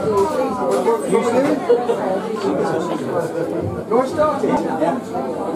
You see? You're starting. Yeah.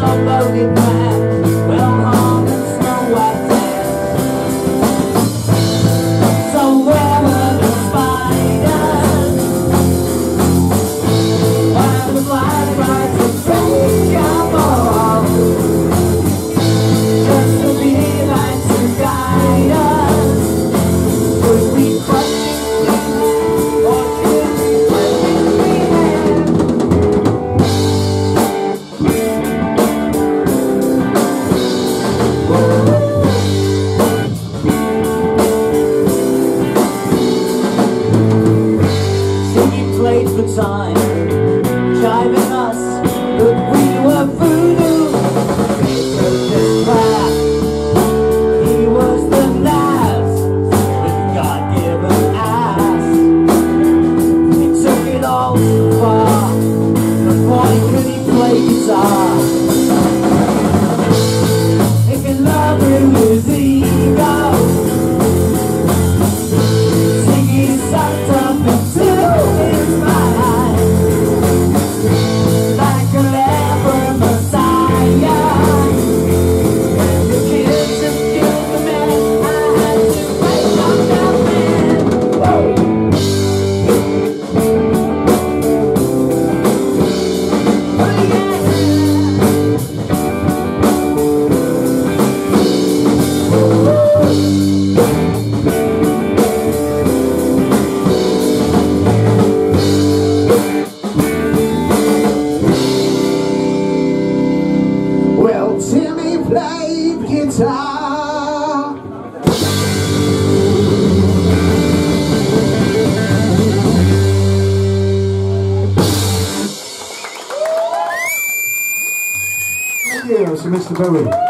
salva o slaves for time. Chiving us that we were voodoo. He took He was the With God-given ass. He took it all far But why could he play guitar? live guitar Thank you, Mr. Bowie